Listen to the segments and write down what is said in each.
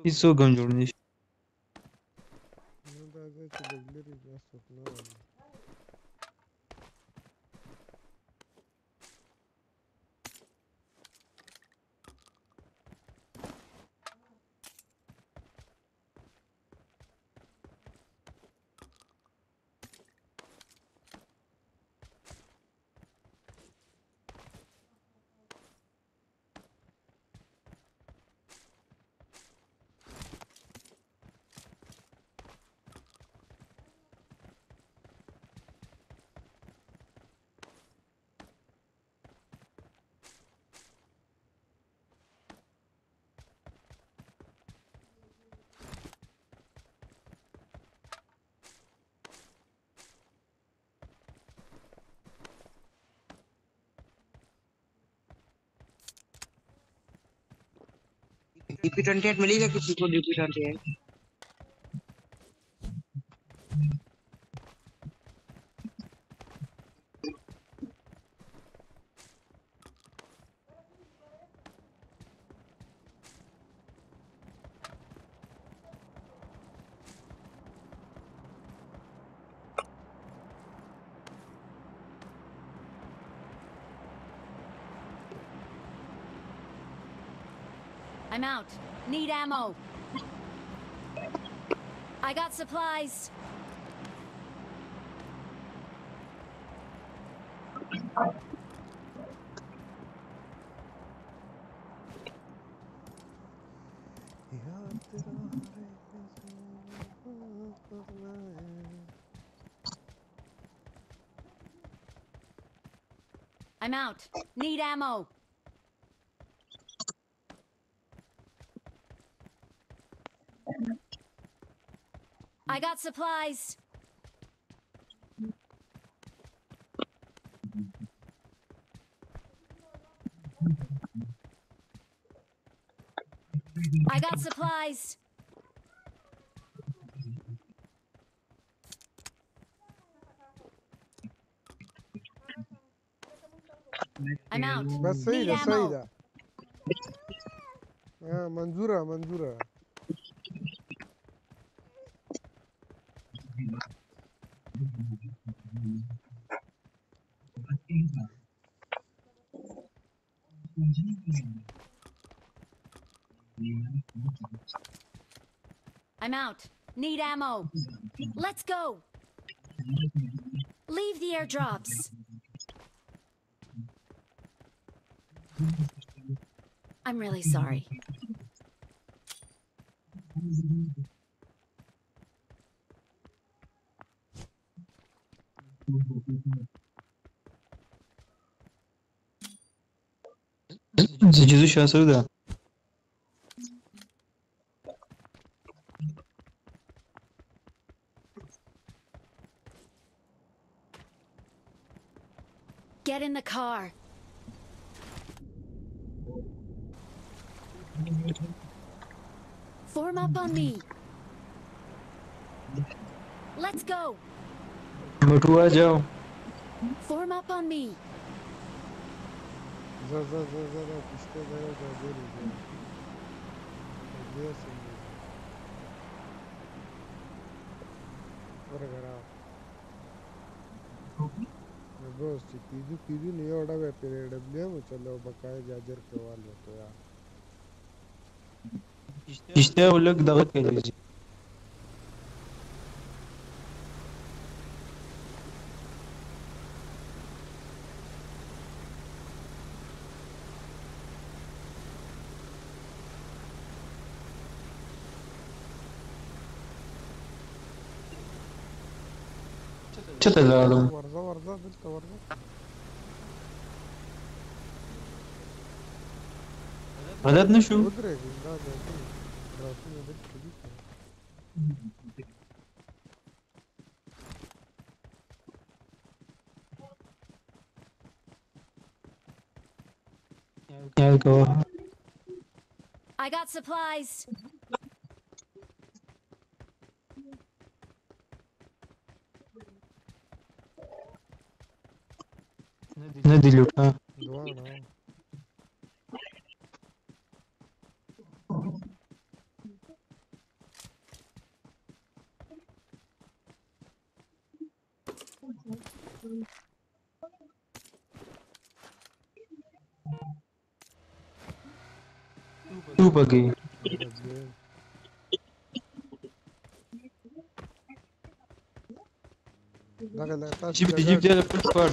He's so gun Jordan. DP twenty eight मिलेगा किसी को? DP twenty eight? I'm out. Need ammo. I got supplies. I'm out. Need ammo. got supplies. I got supplies. I'm out. بس صحیح Need ده صحیح ammo. I'm out. Need ammo. Let's go. Leave the airdrops. I'm really sorry. Get in the car. Form up on me. Let's go. Form up on me. За, за, за, за, за, пешком дорога, вырезали. Лесом. Прогорал. दोस्त पीजू पीजू नहीं Voda वे पे W में चलो बकाए जाजर के वाले तो यार इस्ते वो लोग दगत के लीजिए دا ځای کې راسونه دلته دي که خیال کوه I got supplies. Делюкна. Два, да. Дубагей. Тебе деле пульс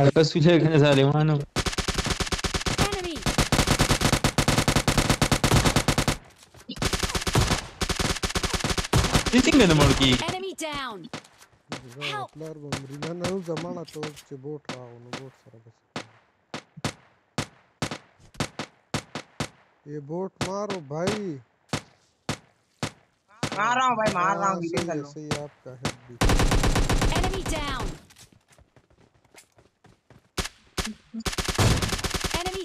Arkasulya kene zalimano. Sitting in the monkey. Enemy down. Help. ನಾನು ಜಮಾನ ತೋರ್ಸಿ ಬೋಟ್ ಅವನು ಬೋಟ್ ಸರ ಬಸ್ ये बोट मारो भाई मार रहा हूँ भाई मार रहा हूँ सही आपका हेड भी enemy down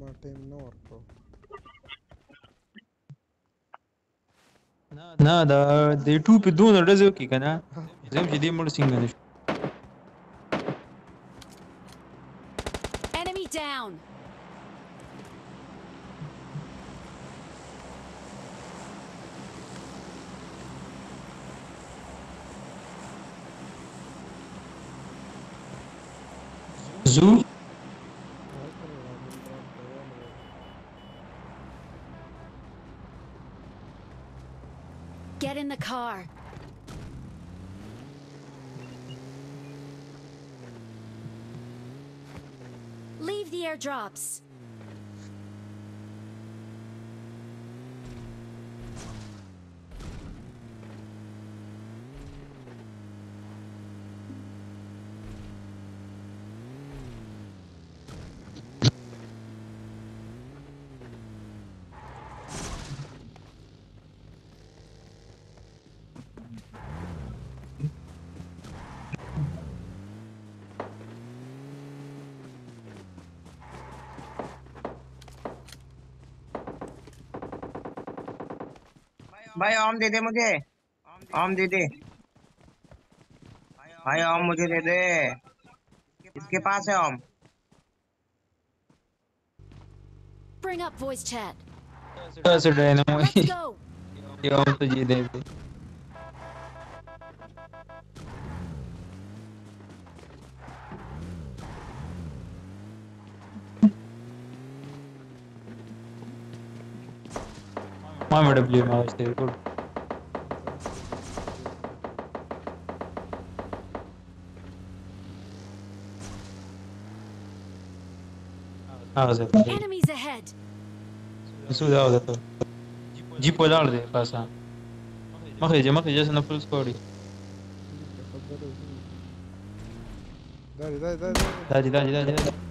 ما ټیم نه ورکو نه دا د ټو په دون ورځو کې کنه زم چې دې مړ څنګه نشو Enemy down. زو The car. Leave the airdrops. भाई आम दे दे मुझे। आम दे दे। भाई आम मुझे दे दे। इसके पास है आम? Bring up voice chat. Let's go. ये हम तो जी दे दे Mam öyle biliyorum abi işte. Dur. Ağzı. Enemies ahead. Suda ağzı. جیپ ولار دی پاسه مخه یې مخه یې څنګه فل سکوري دا دا دا دا دا دا دا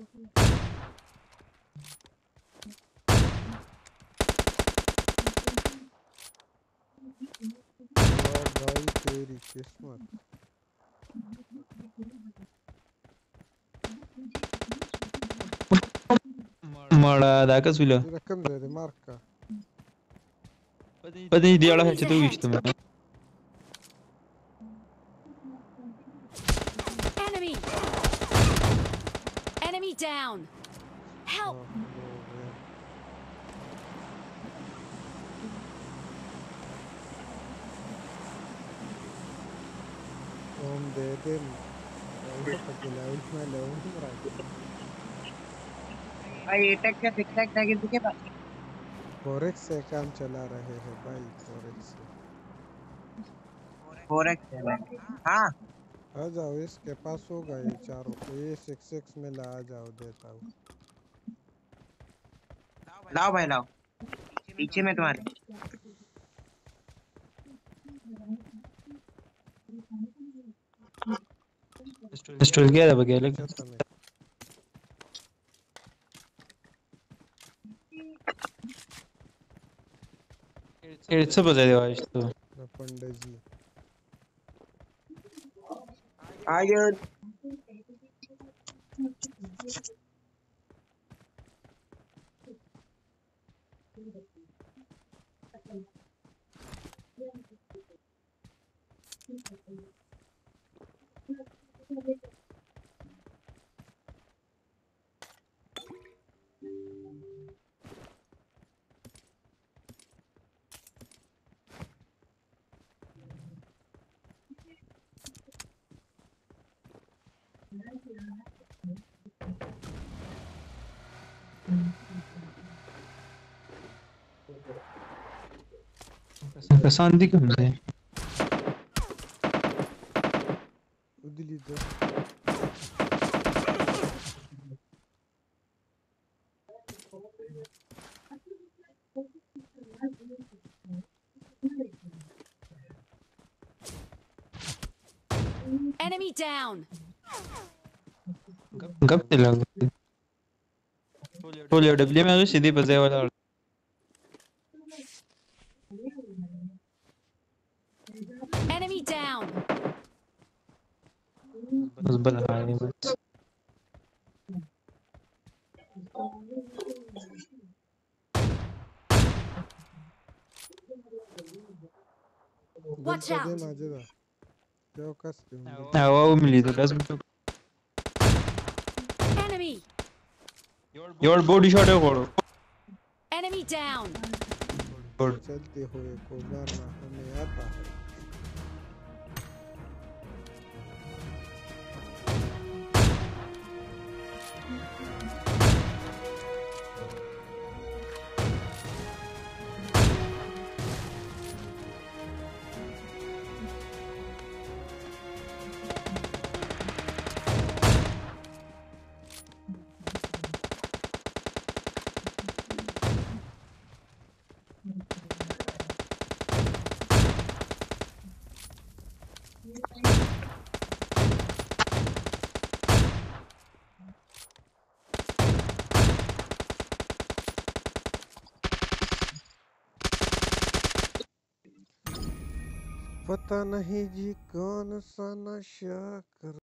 भाई तेरी किस्मत मड़ा दाका सुला रकम दे दे का पता नहीं दिया है चतुर्विश तुम्हें down. Help! Om Dedim. भाई से काम चला रहे हैं भाई से आ जाओ इसके पास हो गए चारों। को ये सिक्स सिक्स में ला जाओ देता हूँ। लाओ भाई लाओ। पीछे में तुम्हारे। पिस्टल क्या था बगैर लेकिन। इट्स सब बजा दे आज तो। पंडित जी। आगे Hasan dik önümüze. Ödül idi. Enemy down. कब चला फुल एडब्ल्यू में सीधी बजे वाला Enemy down! बस बना है बस. Watch दे out! माझे दा जाओ कस दूँ Ah, wow, umili to. Das mit. Enemy! Your body shot है करो. Enemy down! चलते हुए को मारना हमें आता है। पता नहीं जी कौन सा नशा कर